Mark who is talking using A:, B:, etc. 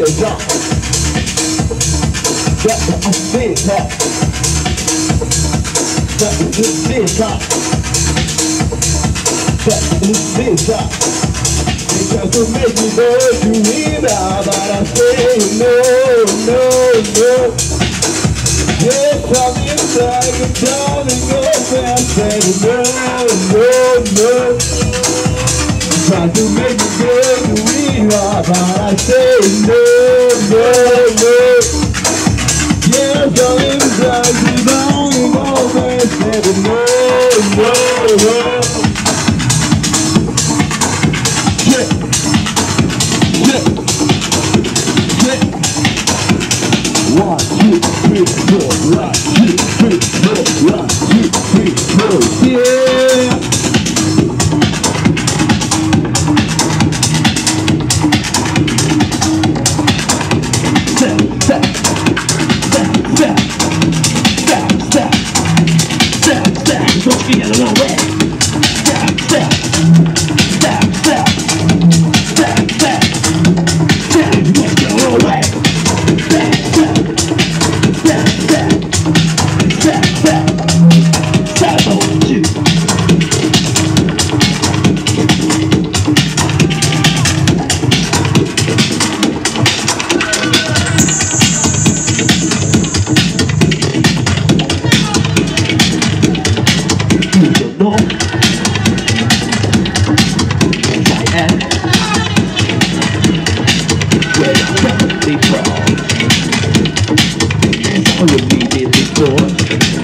A: feel dumb. That's what I feel dumb. That's what you feel dumb. That's what you feel dumb. Because you make me go to me now, but I say no, no, no. Yes, I'm inside, you're driving and no, no, no. You try to make me go but I say no, no, no. Yes, I'm inside, I'm down and go fast, say no, no, no. Yeah. Yeah. Yeah. One, two, three, four. One, two, three, four. One, two, three, four. Yeah. Step, step, step, step. all you've needed before.